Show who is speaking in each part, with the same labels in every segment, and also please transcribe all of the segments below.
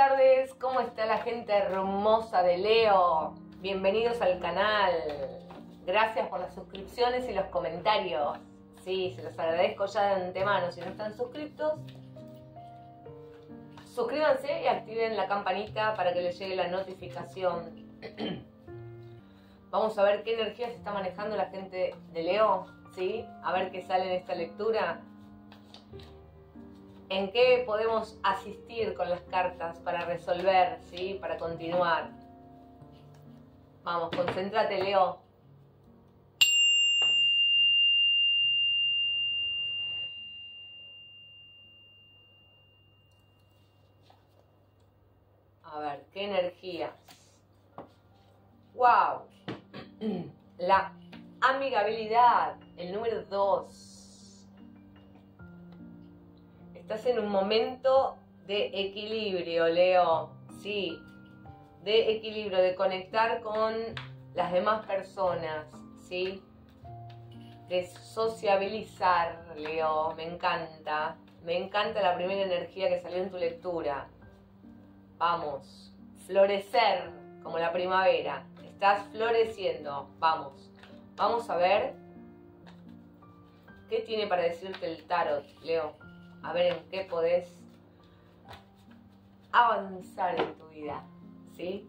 Speaker 1: tardes, ¿cómo está la gente hermosa de Leo? Bienvenidos al canal. Gracias por las suscripciones y los comentarios. Sí, se los agradezco ya de antemano. Si no están suscritos, suscríbanse y activen la campanita para que les llegue la notificación. Vamos a ver qué energía se está manejando la gente de Leo, ¿sí? A ver qué sale en esta lectura. ¿En qué podemos asistir con las cartas para resolver, ¿sí? Para continuar. Vamos, concéntrate, Leo. A ver, ¿qué energías? ¡Wow! La amigabilidad, el número 2. Estás en un momento de equilibrio, Leo. Sí, de equilibrio, de conectar con las demás personas, ¿sí? De sociabilizar, Leo. Me encanta. Me encanta la primera energía que salió en tu lectura. Vamos, florecer como la primavera. Estás floreciendo. Vamos. Vamos a ver qué tiene para decirte el tarot, Leo. A ver en qué podés avanzar en tu vida. ¿Sí?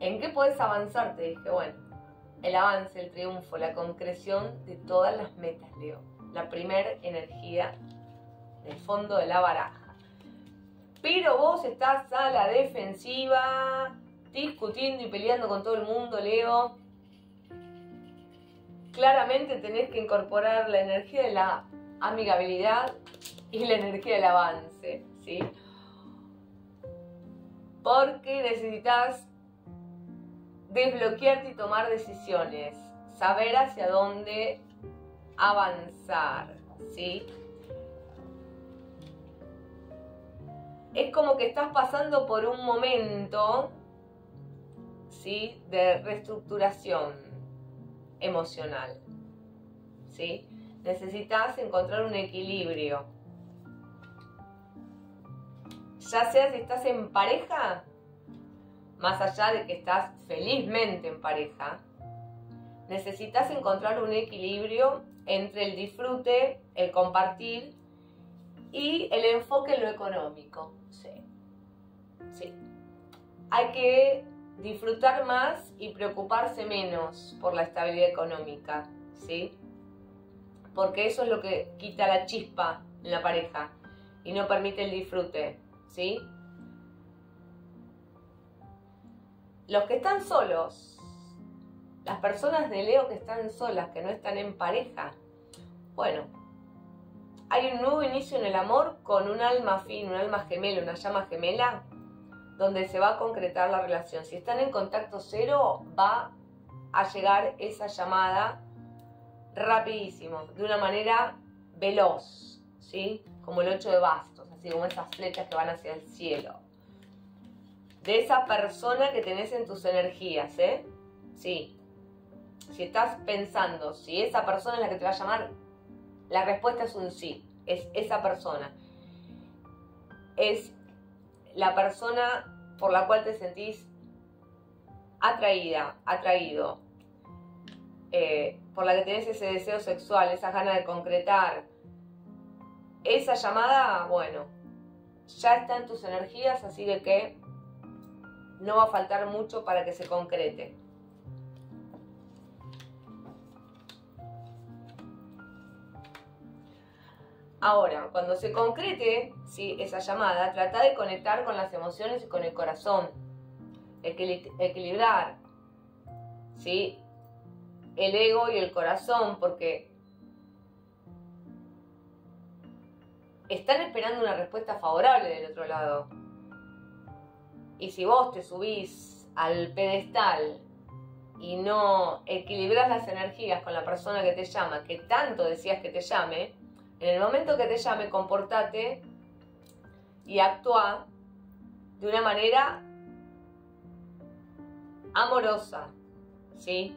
Speaker 1: ¿En qué podés avanzar? Te dije, bueno, el avance, el triunfo, la concreción de todas las metas, Leo la primera energía del fondo de la baraja. Pero vos estás a la defensiva, discutiendo y peleando con todo el mundo, Leo. Claramente tenés que incorporar la energía de la amigabilidad y la energía del avance, ¿sí? Porque necesitas desbloquearte y tomar decisiones, saber hacia dónde avanzar, ¿sí? Es como que estás pasando por un momento, ¿sí? De reestructuración emocional, ¿sí? Necesitas encontrar un equilibrio. Ya sea si estás en pareja, más allá de que estás felizmente en pareja, necesitas encontrar un equilibrio entre el disfrute, el compartir y el enfoque en lo económico. Sí. Sí. Hay que disfrutar más y preocuparse menos por la estabilidad económica, ¿sí? Porque eso es lo que quita la chispa en la pareja y no permite el disfrute, ¿sí? Los que están solos las personas de Leo que están solas, que no están en pareja, bueno, hay un nuevo inicio en el amor con un alma fin, un alma gemela, una llama gemela, donde se va a concretar la relación. Si están en contacto cero, va a llegar esa llamada rapidísimo, de una manera veloz, ¿sí? Como el 8 de bastos, así como esas flechas que van hacia el cielo. De esa persona que tenés en tus energías, ¿eh? Sí, si estás pensando si esa persona es la que te va a llamar, la respuesta es un sí, es esa persona. Es la persona por la cual te sentís atraída, atraído, eh, por la que tenés ese deseo sexual, esa gana de concretar. Esa llamada, bueno, ya está en tus energías, así de que no va a faltar mucho para que se concrete. Ahora, cuando se concrete esa llamada, trata de conectar con las emociones y con el corazón. equilibrar el ego y el corazón, porque están esperando una respuesta favorable del otro lado. Y si vos te subís al pedestal y no equilibras las energías con la persona que te llama, que tanto decías que te llame, en el momento que te llame, comportate y actúa de una manera amorosa, ¿sí?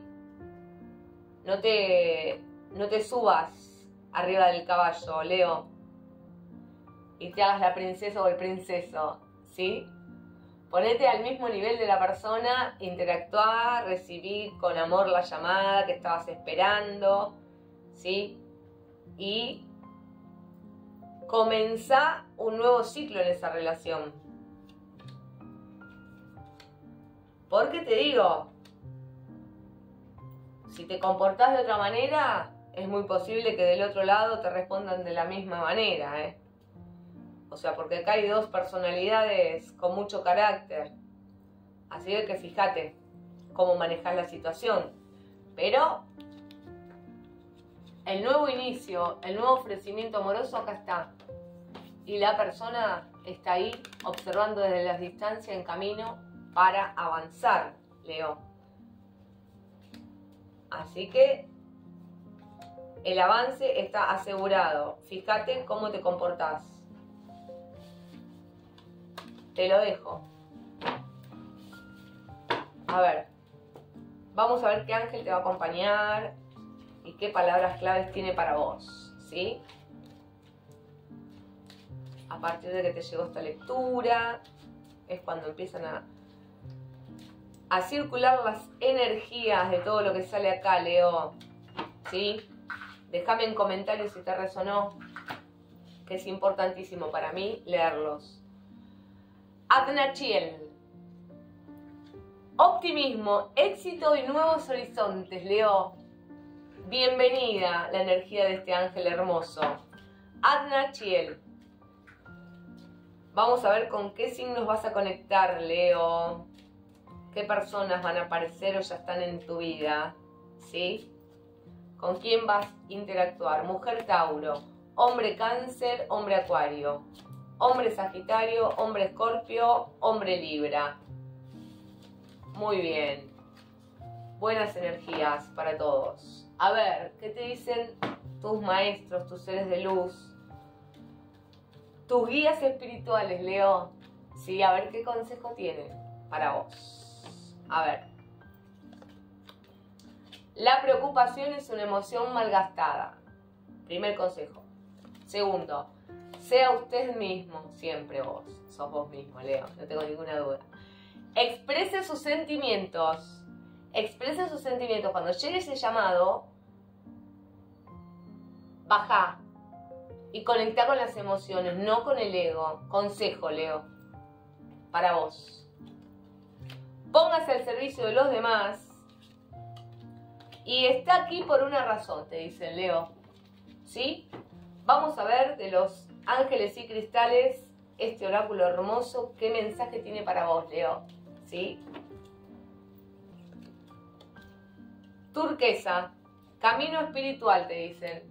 Speaker 1: no te, no te subas arriba del caballo, Leo, y te hagas la princesa o el princeso, ¿sí? Ponete al mismo nivel de la persona, interactuar, recibir con amor la llamada que estabas esperando, ¿sí? Y comenzá un nuevo ciclo en esa relación. Porque te digo, si te comportás de otra manera, es muy posible que del otro lado te respondan de la misma manera, ¿eh? O sea, porque acá hay dos personalidades con mucho carácter. Así que fíjate cómo manejar la situación. Pero el nuevo inicio, el nuevo ofrecimiento amoroso acá está. Y la persona está ahí observando desde la distancia en camino para avanzar, Leo. Así que el avance está asegurado. Fíjate cómo te comportás. Te lo dejo. A ver. Vamos a ver qué ángel te va a acompañar y qué palabras claves tiene para vos. ¿Sí? A partir de que te llegó esta lectura, es cuando empiezan a, a circular las energías de todo lo que sale acá, Leo. ¿Sí? Déjame en comentarios si te resonó, que es importantísimo para mí leerlos. Adnachiel. Optimismo, éxito y nuevos horizontes, Leo. Bienvenida la energía de este ángel hermoso. Adnachiel. Vamos a ver con qué signos vas a conectar, Leo. ¿Qué personas van a aparecer o ya están en tu vida? ¿Sí? ¿Con quién vas a interactuar? Mujer Tauro, hombre Cáncer, hombre Acuario hombre Sagitario, hombre Escorpio, hombre Libra. Muy bien. Buenas energías para todos. A ver, ¿qué te dicen tus maestros, tus seres de luz? Tus guías espirituales, Leo. Sí, a ver qué consejo tienen para vos. A ver. La preocupación es una emoción malgastada. Primer consejo. Segundo, sea usted mismo, siempre vos. Sos vos mismo, Leo, no tengo ninguna duda. Exprese sus sentimientos. Exprese sus sentimientos. Cuando llegue ese llamado, baja y conecta con las emociones, no con el ego. Consejo, Leo, para vos. Póngase al servicio de los demás. Y está aquí por una razón, te dicen, Leo. ¿Sí? Vamos a ver de los Ángeles y cristales, este oráculo hermoso, ¿qué mensaje tiene para vos, Leo? ¿Sí? Turquesa, camino espiritual, te dicen.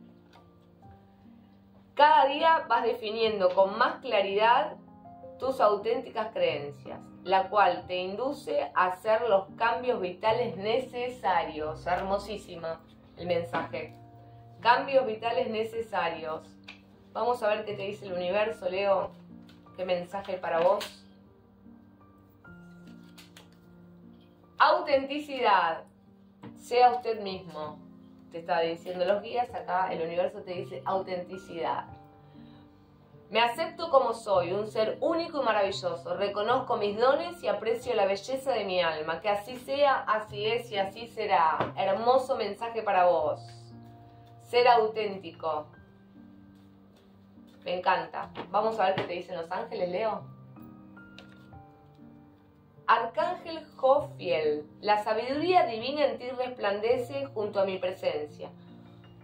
Speaker 1: Cada día vas definiendo con más claridad tus auténticas creencias, la cual te induce a hacer los cambios vitales necesarios. Hermosísima el mensaje. Cambios vitales necesarios. Vamos a ver qué te dice el universo, Leo. ¿Qué mensaje para vos? Autenticidad. Sea usted mismo. Te está diciendo los guías, acá el universo te dice autenticidad. Me acepto como soy, un ser único y maravilloso. Reconozco mis dones y aprecio la belleza de mi alma. Que así sea, así es y así será. Hermoso mensaje para vos. Ser auténtico. Me encanta. Vamos a ver qué te dicen los ángeles, Leo. Arcángel Jofiel, la sabiduría divina en ti resplandece junto a mi presencia.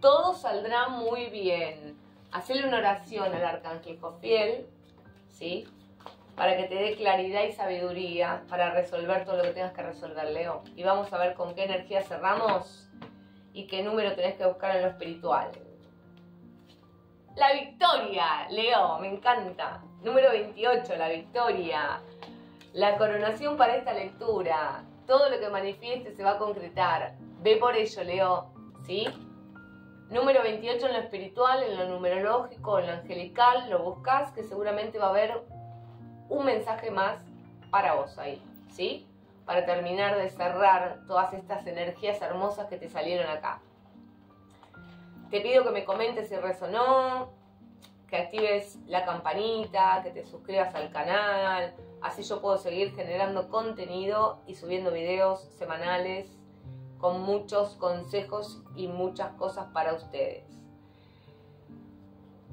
Speaker 1: Todo saldrá muy bien. Hacerle una oración al Arcángel Jofiel, ¿sí? Para que te dé claridad y sabiduría para resolver todo lo que tengas que resolver, Leo. Y vamos a ver con qué energía cerramos y qué número tenés que buscar en lo espiritual. La victoria, Leo, me encanta. Número 28, la victoria. La coronación para esta lectura. Todo lo que manifieste se va a concretar. Ve por ello, Leo. ¿Sí? Número 28 en lo espiritual, en lo numerológico, en lo angelical. Lo buscas que seguramente va a haber un mensaje más para vos ahí. ¿Sí? Para terminar de cerrar todas estas energías hermosas que te salieron acá. te pido que me comentes si resonó, que actives la campanita, que te suscribas al canal, así yo puedo seguir generando contenido y subiendo videos semanales con muchos consejos y muchas cosas para ustedes.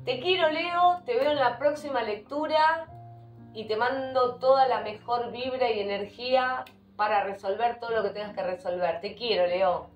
Speaker 1: Te quiero Leo, te veo en la próxima lectura y te mando toda la mejor vibra y energía para resolver todo lo que tengas que resolver. Te quiero Leo.